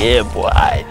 也不爱。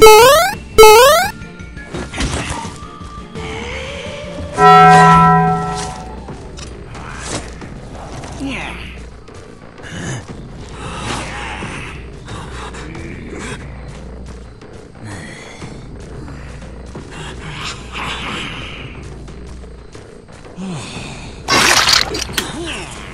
Boo! Yeah.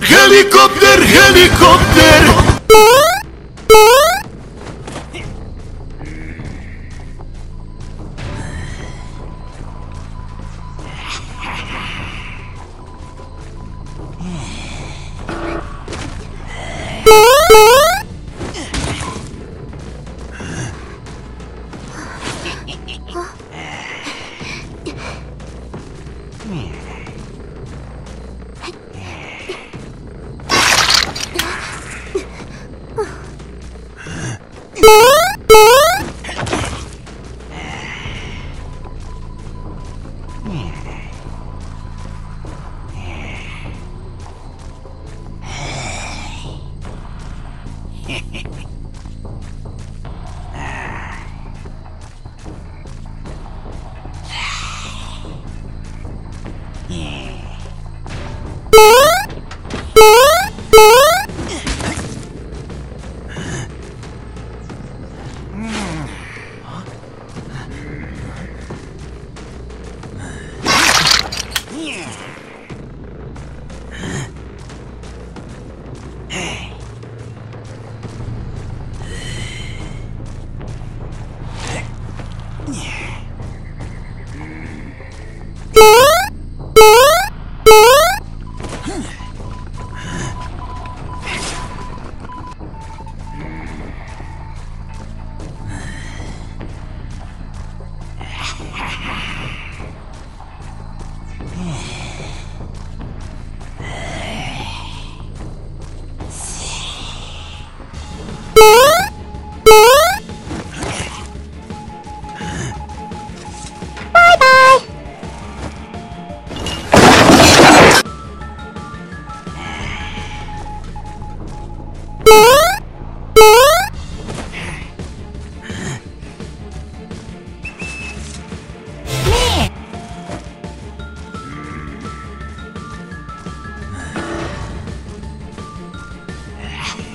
Helikopter, helikopter! Hey,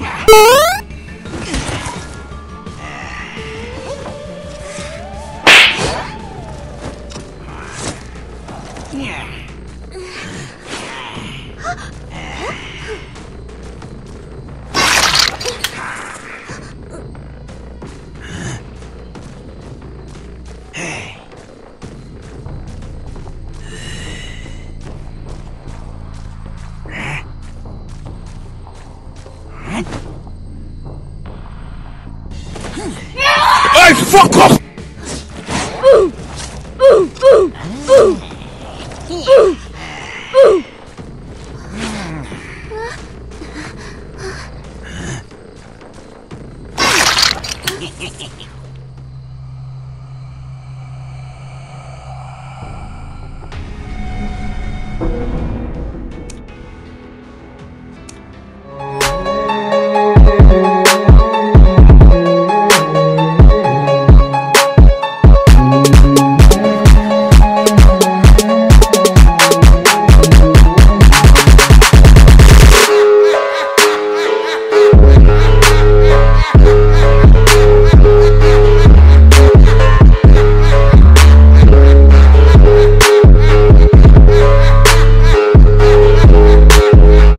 off! Hehehehe